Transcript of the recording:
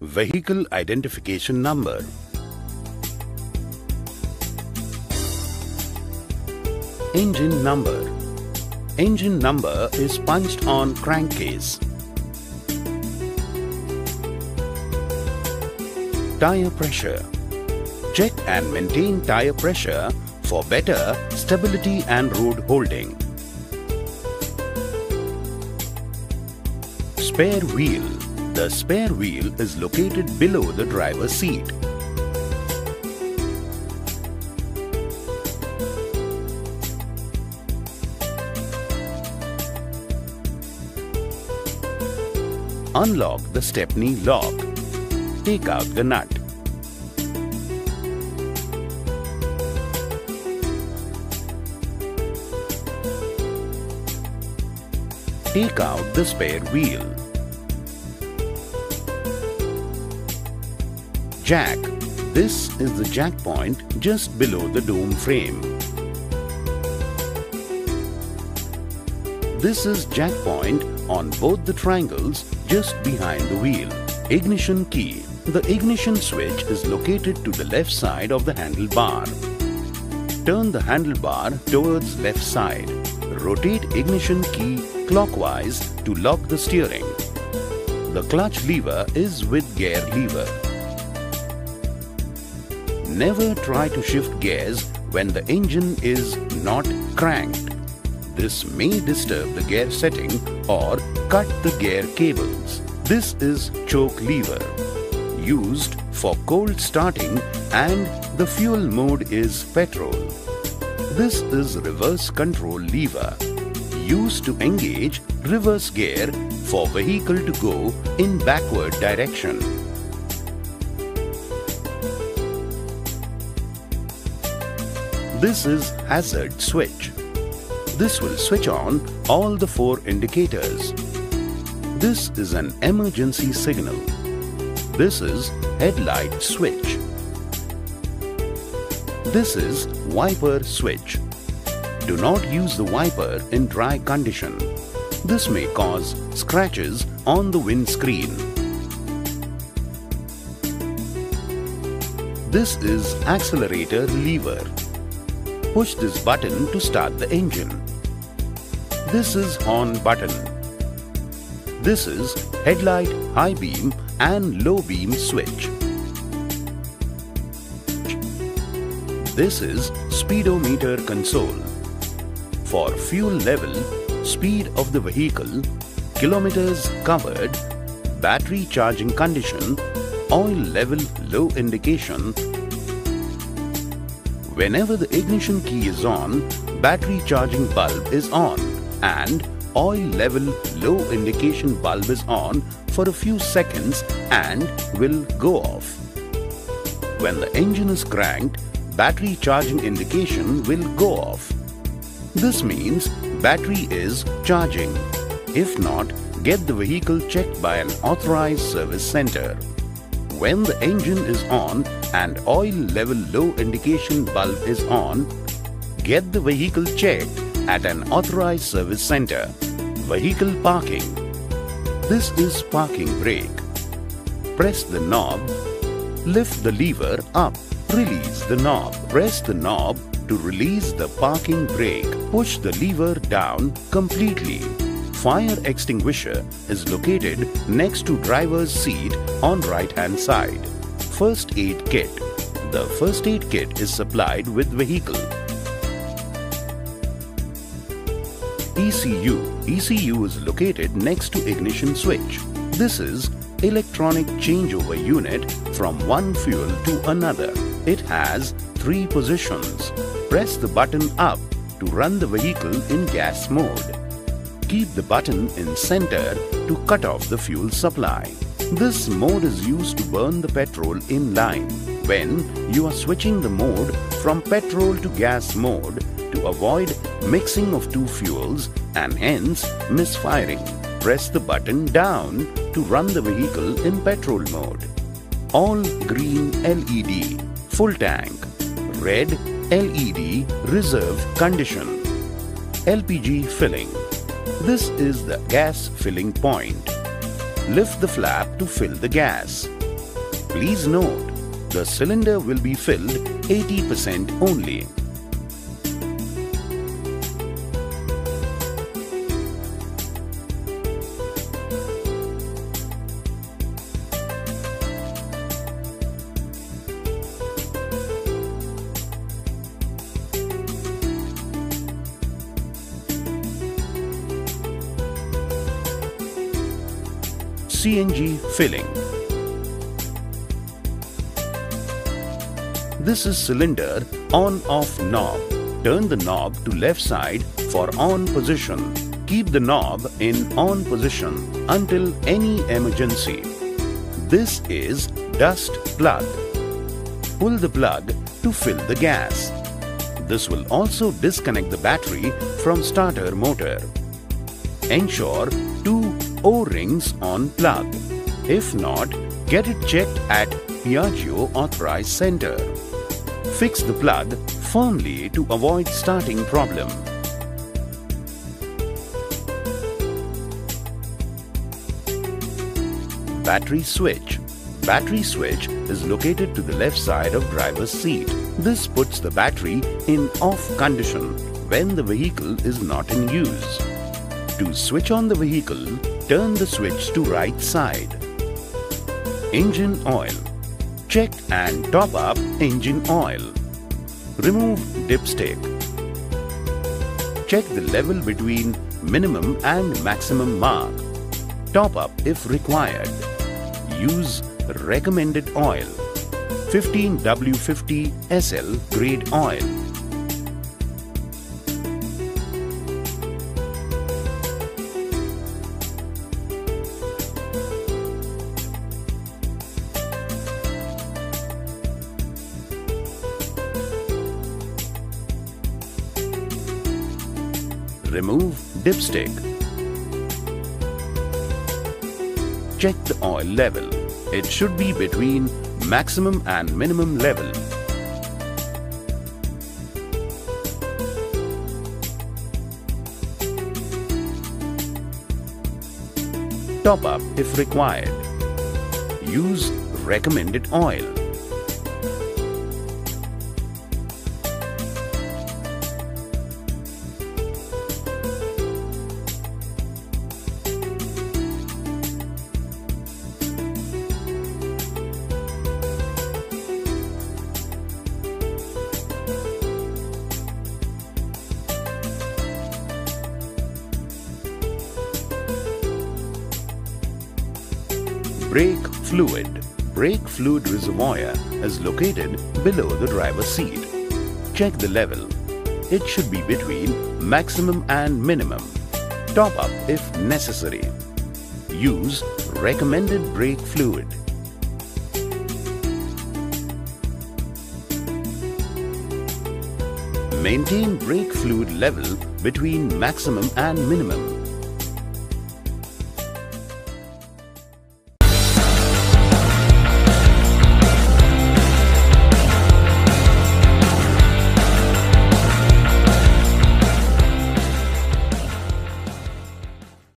Vehicle Identification Number Engine Number Engine number is punched on crankcase. Tire pressure Check and maintain tire pressure for better stability and road holding. Spare wheel The spare wheel is located below the driver's seat. Unlock the stepney lock. Take out the nut. Take out the spare wheel. Jack. This is the jack point just below the dome frame. This is jack point on both the triangles just behind the wheel. Ignition key. The ignition switch is located to the left side of the handlebar. Turn the handlebar towards left side. Rotate ignition key clockwise to lock the steering. The clutch lever is with gear lever. Never try to shift gears when the engine is not cranked. This may disturb the gear setting or cut the gear cables. This is choke lever used for cold starting and the fuel mode is petrol. This is reverse control lever used to engage reverse gear for vehicle to go in backward direction. This is hazard switch. This will switch on all the four indicators. This is an emergency signal. This is headlight switch. This is wiper switch. Do not use the wiper in dry condition. This may cause scratches on the windscreen. This is accelerator lever. Push this button to start the engine. This is horn button. This is headlight high beam and low beam switch. This is speedometer console. For fuel level, speed of the vehicle, kilometers covered, battery charging condition, oil level low indication. Whenever the ignition key is on, battery charging bulb is on and oil level low indication bulb is on for a few seconds and will go off. When the engine is cranked, battery charging indication will go off. This means battery is charging. If not, get the vehicle checked by an authorized service center. When the engine is on and oil level low indication bulb is on, get the vehicle checked at an authorized service center. Vehicle parking. This is parking brake. Press the knob. Lift the lever up. Release the knob. Press the knob to release the parking brake. Push the lever down completely. Fire extinguisher is located next to driver's seat on right hand side. First aid kit. The first aid kit is supplied with vehicle. ECU. ECU is located next to ignition switch. This is electronic changeover unit from one fuel to another. It has three positions. Press the button up to run the vehicle in gas mode. Keep the button in center to cut off the fuel supply. This mode is used to burn the petrol in line when you are switching the mode from petrol to gas mode to avoid mixing of two fuels and hence misfiring. Press the button down to run the vehicle in petrol mode. All green LED, full tank, red LED, reserve condition. LPG filling. This is the gas filling point. Lift the flap to fill the gas. Please note, the cylinder will be filled 80% only. CNG filling. This is cylinder on-off knob. Turn the knob to left side for on position. Keep the knob in on position until any emergency. This is dust plug. Pull the plug to fill the gas. This will also disconnect the battery from starter motor. Ensure two O-rings on plug. If not, get it checked at Piaggio Authorized Center. Fix the plug firmly to avoid starting problem. Battery switch. Battery switch is located to the left side of driver's seat. This puts the battery in off condition when the vehicle is not in use. To switch on the vehicle, turn the switch to right side. Engine oil. Check and top up engine oil. Remove dipstick. Check the level between minimum and maximum mark. Top up if required. Use recommended oil. 15W50 SL grade oil. Remove dipstick. Check the oil level. It should be between maximum and minimum level. Top up if required. Use recommended oil. Brake fluid. Brake fluid reservoir is located below the driver's seat. Check the level. It should be between maximum and minimum. Top up if necessary. Use recommended brake fluid. Maintain brake fluid level between maximum and minimum.